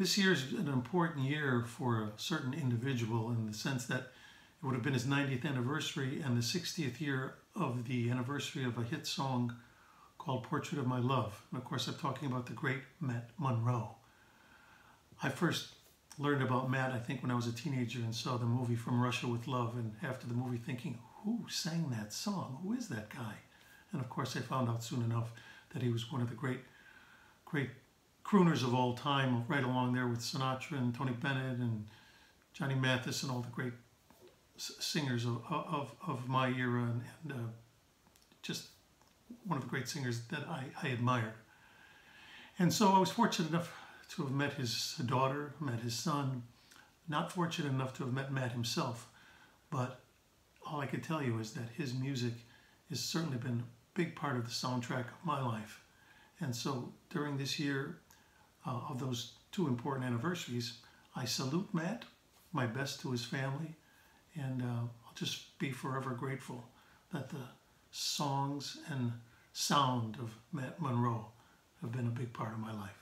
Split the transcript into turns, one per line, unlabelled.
This year is an important year for a certain individual in the sense that it would have been his 90th anniversary and the 60th year of the anniversary of a hit song called Portrait of My Love. And of course, I'm talking about the great Matt Monro. I first learned about Matt, I think, when I was a teenager and saw the movie From Russia with Love. And after the movie, thinking, who sang that song? Who is that guy? And of course, I found out soon enough that he was one of the great, great crooners of all time, right along there with Sinatra and Tony Bennett and Johnny Mathis and all the great singers of, of, of my era and, and uh, just one of the great singers that I, I admired. And so I was fortunate enough to have met his daughter, met his son, not fortunate enough to have met Matt himself, but all I could tell you is that his music has certainly been a big part of the soundtrack of my life. And so during this year uh, of those two important anniversaries, I salute Matt, my best to his family, and uh, I'll just be forever grateful that the songs and sound of Matt Monro have been a big part of my life.